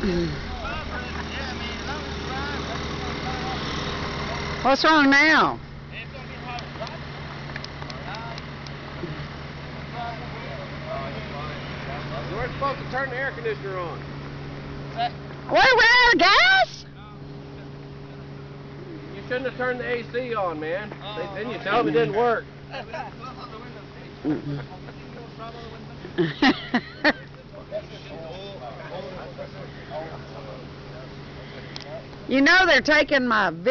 Mm. What's wrong now? Weren't supposed to turn the air conditioner on. We're out of gas? You shouldn't have turned the AC on, man. They- Then you tell them it didn't work. you know they're taking my video.